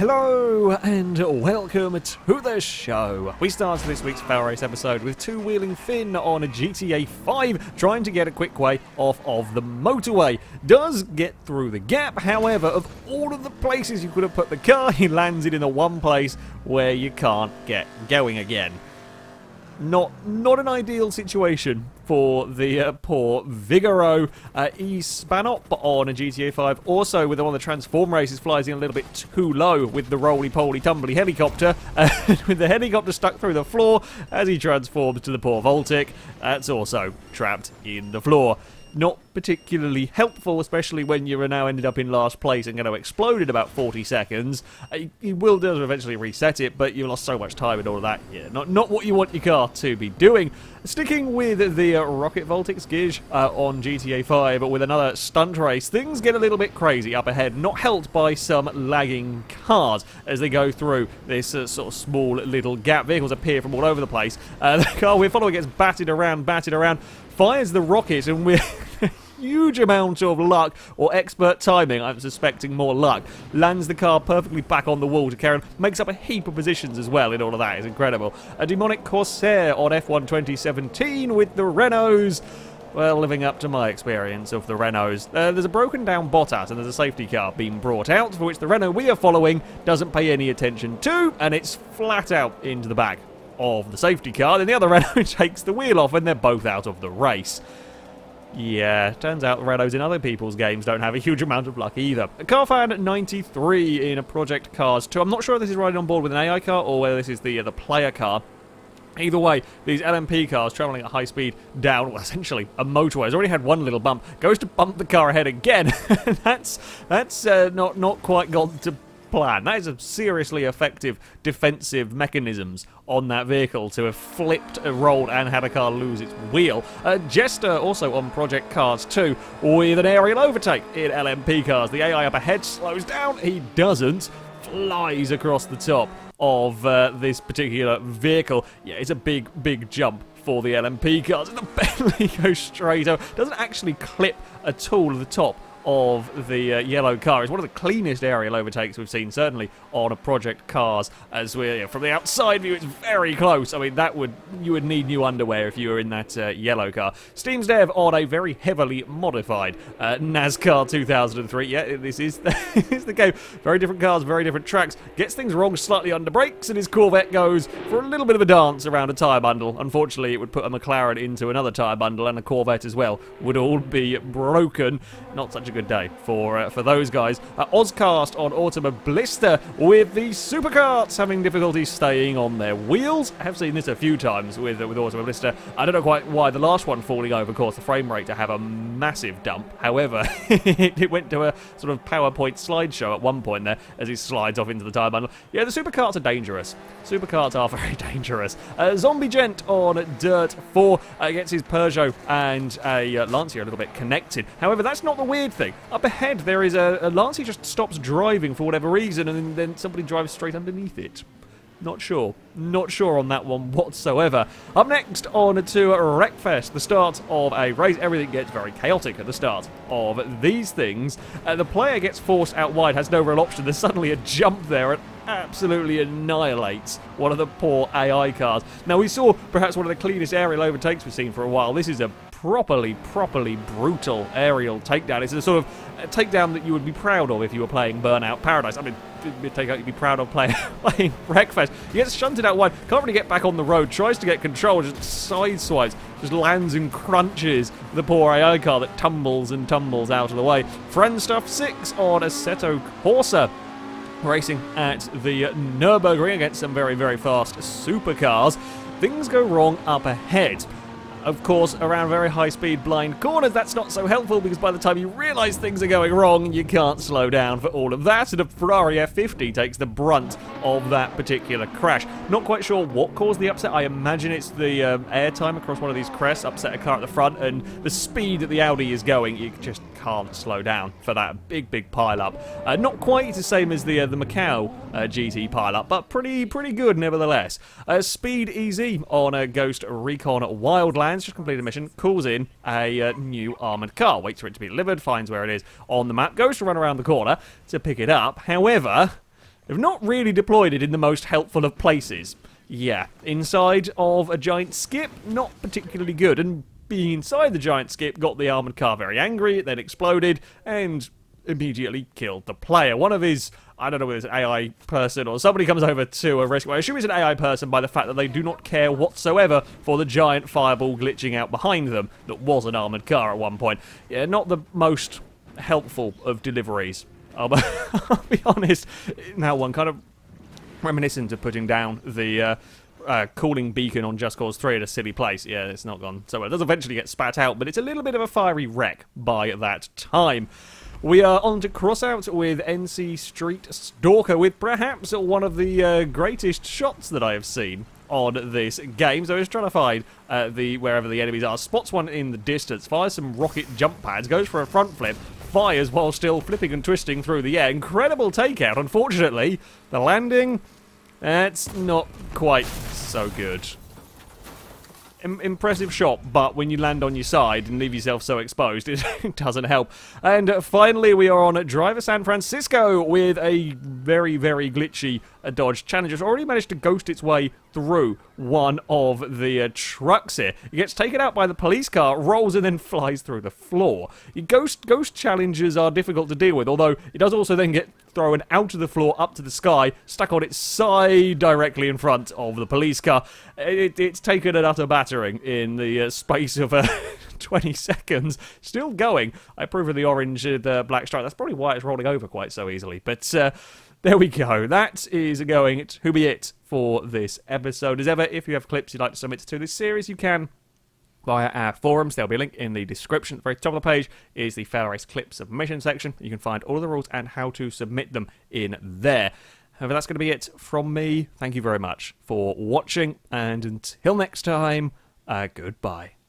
hello and welcome to the show. We started this week's Fail Race episode with two wheeling Finn on a GTA 5 trying to get a quick way off of the motorway. Does get through the gap, however, of all of the places you could have put the car, he lands it in the one place where you can't get going again not not an ideal situation for the uh, poor Vigoro uh, E Spanop on a GTA 5. Also, with one of the transform races, flies in a little bit too low with the roly-poly tumbly helicopter, with the helicopter stuck through the floor as he transforms to the poor Voltic. That's also trapped in the floor not particularly helpful, especially when you're now ended up in last place and going to explode in about 40 seconds. Uh, you will do eventually reset it, but you lost so much time and all of that. Yeah, not, not what you want your car to be doing. Sticking with the uh, Rocket Voltics Gige uh, on GTA 5 with another stunt race, things get a little bit crazy up ahead, not helped by some lagging cars as they go through this uh, sort of small little gap. Vehicles appear from all over the place. Uh, the car we're following gets batted around, batted around, fires the rocket, and we're huge amount of luck or expert timing, I'm suspecting more luck, lands the car perfectly back on the wall to Karen, makes up a heap of positions as well in all of that. It's incredible. A demonic Corsair on F1 2017 with the Renaults. Well, living up to my experience of the Renaults. Uh, there's a broken down Bottas and there's a safety car being brought out, for which the Renault we are following doesn't pay any attention to, and it's flat out into the back of the safety car. Then the other Renault takes the wheel off, and they're both out of the race. Yeah, turns out the Renaults in other people's games don't have a huge amount of luck either. Carfan 93 in a Project Cars 2. I'm not sure if this is riding on board with an AI car or whether this is the, uh, the player car. Either way, these LMP cars travelling at high speed down, well, essentially a motorway, has already had one little bump, goes to bump the car ahead again. that's that's uh, not not quite gone to plan. That is a seriously effective defensive mechanisms on that vehicle to have flipped, rolled, and had a car lose its wheel. Uh, Jester also on Project Cars 2 with an aerial overtake in LMP cars. The AI up ahead slows down. He doesn't. Flies across the top of uh, this particular vehicle. Yeah, it's a big, big jump for the LMP cars. The Bentley goes straight over. Doesn't actually clip at all at the top of the uh, yellow car. It's one of the cleanest aerial overtakes we've seen, certainly on a Project Cars. As we're you know, from the outside view, it's very close. I mean, that would you would need new underwear if you were in that uh, yellow car. Steam's Dev on a very heavily modified uh, NASCAR 2003. Yeah, this is, the, is the game. Very different cars, very different tracks. Gets things wrong slightly under brakes, and his Corvette goes for a little bit of a dance around a tyre bundle. Unfortunately, it would put a McLaren into another tyre bundle, and a Corvette as well would all be broken. Not such a good day for uh, for those guys. Uh, Ozcast on Autumn Blister with the supercarts having difficulty staying on their wheels. I have seen this a few times with uh, with blister. I don't know quite why the last one falling over caused the frame rate to have a massive dump. However, it went to a sort of PowerPoint slideshow at one point there as he slides off into the tire bundle. Yeah, the supercarts are dangerous. Supercarts are very dangerous. Uh, Zombie Gent on Dirt 4 uh, gets his Peugeot and a uh, Lancia a little bit connected. However, that's not the weird thing. Up ahead, there is a, a just stops driving for whatever reason, and then somebody drives straight underneath it. Not sure. Not sure on that one whatsoever. Up next on to Wreckfest, the start of a race. Everything gets very chaotic at the start of these things. Uh, the player gets forced out wide, has no real option. There's suddenly a jump there and absolutely annihilates one of the poor AI cars. Now, we saw perhaps one of the cleanest aerial overtakes we've seen for a while. This is a properly, properly brutal aerial takedown. It's a sort of uh, takedown that you would be proud of if you were playing Burnout Paradise. I mean, takeout you'd be proud of playing, playing. He gets shunted out wide, can't really get back on the road, tries to get control, just sideswipes, just lands and crunches the poor AI car that tumbles and tumbles out of the way. Friend Stuff 6 on Assetto Corsa racing at the Nürburgring against some very, very fast supercars. Things go wrong up ahead. Of course, around very high speed blind corners, that's not so helpful because by the time you realise things are going wrong, you can't slow down for all of that, and a Ferrari F50 takes the brunt of that particular crash. Not quite sure what caused the upset. I imagine it's the um, airtime across one of these crests, upset a car at the front, and the speed that the Audi is going, you just can't slow down for that big, big pile-up. Uh, not quite the same as the uh, the Macau uh, GT pile-up, but pretty pretty good nevertheless. Uh, speed easy on a Ghost Recon Just completed a mission, calls in a uh, new armoured car, waits for it to be delivered, finds where it is on the map, goes to run around the corner to pick it up. However, They've not really deployed it in the most helpful of places. Yeah, inside of a giant skip, not particularly good. And being inside the giant skip got the armored car very angry, it then exploded, and immediately killed the player. One of his, I don't know whether it's an AI person or somebody comes over to a rescue. I assume it's an AI person by the fact that they do not care whatsoever for the giant fireball glitching out behind them that was an armoured car at one point. Yeah, not the most helpful of deliveries. I'll be, I'll be honest. Now one kind of reminiscent of putting down the uh, uh, cooling beacon on Just Cause 3 at a silly place. Yeah, it's not gone so well. It does eventually get spat out, but it's a little bit of a fiery wreck by that time. We are on to Crossout with NC Street Stalker with perhaps one of the uh, greatest shots that I have seen on this game. So he's trying to find uh, the wherever the enemies are. Spots one in the distance, fires some rocket jump pads, goes for a front flip, fires while still flipping and twisting through the air. Incredible takeout. Unfortunately, the landing, that's not quite so good impressive shot, but when you land on your side and leave yourself so exposed, it doesn't help. And finally, we are on Driver San Francisco with a very, very glitchy uh, Dodge Challenger. It's already managed to ghost its way through one of the uh, trucks here. It gets taken out by the police car, rolls, and then flies through the floor. Ghost Ghost Challengers are difficult to deal with, although it does also then get thrown out of the floor up to the sky, stuck on its side directly in front of the police car. It, it's taken an utter battering in the uh, space of uh, 20 seconds. Still going. I approve of the orange, uh, the black stripe. That's probably why it's rolling over quite so easily. But uh, there we go. That is going to be it for this episode. As ever, if you have clips you'd like to submit to this series, you can via our forums. There'll be a link in the description. At the very top of the page is the Fail Race clip submission section. You can find all of the rules and how to submit them in there. However, that's going to be it from me. Thank you very much for watching, and until next time, uh, goodbye.